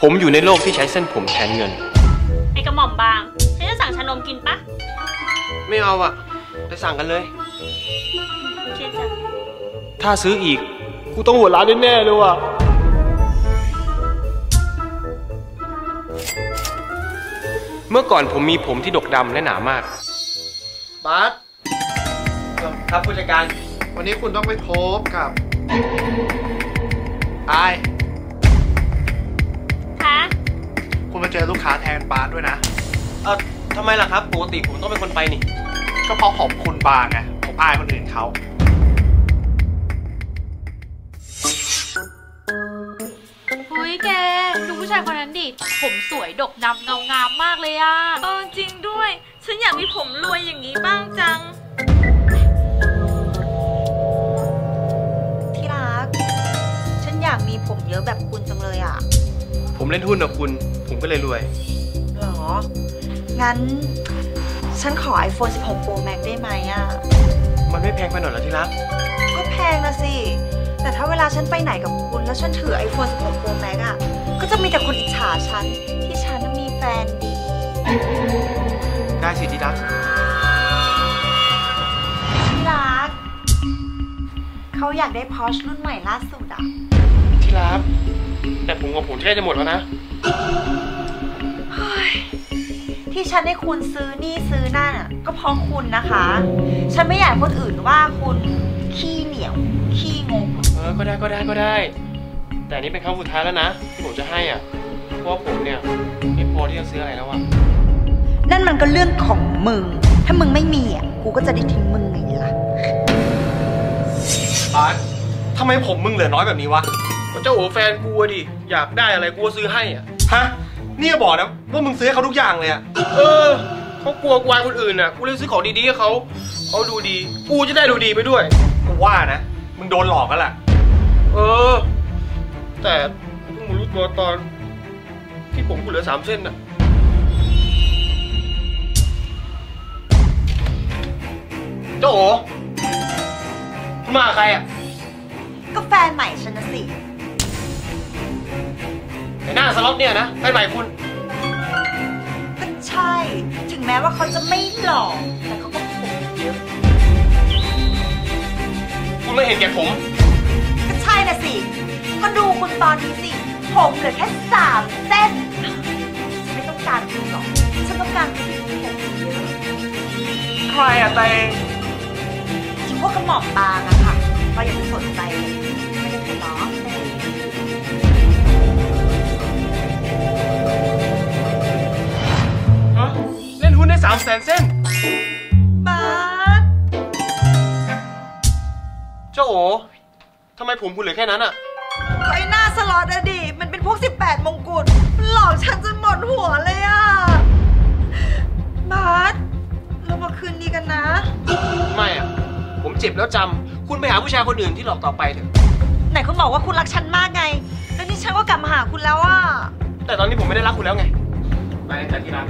ผมอยู่ในโลกที่ใช้เส้นผมแทนเงิน ไอกระหม่อมบางฉันจะสั่งชานมกินปะไม่เอาอะไปสั่งกันเลยโอเคจ้ะถ้าซื้ออีก กูต้องหัวร้านแน่ๆเลยว่ะ เมื่อก่อนผมมีผมที่ดกดำและหนามาก บาสครับผู้จัดการ วันนี้คุณต้องไปพบกับไอาย อลูกค้าแทนบาสด้วยนะ เออทำไมล่ะครับ ปกติผมต้องเป็นคนไปนี่ ก็เพราะผมคุณบางไงผมอายคนอื่นเขาเฮ้ยแก ดูผู้ชายคนนั้นดิ ผมสวยดกดำเงางามมากเลยอะเออจริงด้วย ฉันอยากมีผมรวยอย่างนี้บ้างจัง ที่รัก ฉันอยากมีผมเยอะแบบคุณจังเลยอะ ผมเล่นหุ้นกับคุณ ผมก็เลยรวย หรอ งั้น ฉันขอ iPhone 16 Pro Max ได้ไหมอะ มันไม่แพงไปหน่อยเหรอที่รัก ก็แพงนะสิ แต่ถ้าเวลาฉันไปไหนกับคุณแล้วฉันถือ iPhone 16 Pro Max อะ ก็จะมีแต่คนอิจฉาฉัน ที่ฉันน่ะมีแฟนดี ได้สิที่รัก ที่รัก เขาอยากได้ Porsche รุ่นใหม่ล่าสุดอะ ที่รัก แต่ผมกับผมใกล้จะหมดแล้วนะ ที่ฉันให้คุณซื้อนี่ซื้อนั่นอะก็เพราะคุณนะคะ ฉันไม่อยากให้คนอื่นว่าคุณขี้เหนียว ขี้งก เออ ก็ได้ก็ได้ก็ได้ แต่อันนี้เป็นครั้งสุดท้ายแล้วนะ ที่ผมจะให้อะ เพราะว่าผมเนี่ยไม่พอที่จะซื้ออะไรแล้วอะ นั่นมันก็เรื่องของมึง ถ้ามึงไม่มีอะ กูก็จะได้ทิ้งมึงไงล่ะบาสทำไมผมมึงเหลือน้อยแบบนี้วะก็ เจ้าโอแฟนกูอะดิ อยากได้อะไรกูก็ซื้อให้อะ ฮะนี่ก็บอกนะว่ามึงซื้อให้เขาทุกอย่างเลยอะ เออ เขากลัวกวายคนอื่นอะ กูเลยซื้อของดีๆให้เขา เขาดูดี กูจะได้ดูดีไปด้วย กูว่านะ มึงโดนหลอกกันแหละเออ แต่กูเพิ่งมารู้ตัวตอน ที่ผมกูเหลือสามเส้นน่ะ เจ้าโอคุณมากับใครอะ ก็แฟนใหม่ฉันนะสิไอ้หน้า สล็อตเนี่ยนะแฟนใหม่คุณ ก็ใช่ ถึงแม้ว่าเขาจะไม่หล่อแต่เขาก็ผมเยอะคุณไม่เห็นแก่ผม ก็ใช่นะสิ ก็ดูคุณตอนนี้สิ ผมเหลือแค่สามเส้นฉันไม่ต้องการคุณหรอก ฉันต้องการคนที่ผมเยอะใครอะเตงที่พวกกระหม่อมบางอะค่ะเราอย่าไปสนใจเลย สามแสนเส้นบาสเจ้าโอทำไมผมคุณเหลือแค่นั้นอะไอ้หน้าสล็อตอะดิ มันเป็นพวก 18 มงกุฎมันหลอกฉันจนหมดหัวเลยอะบาสเรามาคืนดีกันนะ ไม่อะผมเจ็บแล้วจำคุณไปหาผู้ชายคนอื่นที่หลอกต่อไปเถอะ ไหนคุณบอกว่าคุณรักฉันมากไง แล้วนี่ฉันก็กลับมาหาคุณแล้วอะแต่ตอนนี้ผมไม่ได้รักคุณแล้วไงไปกันจัดที่รัก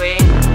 We.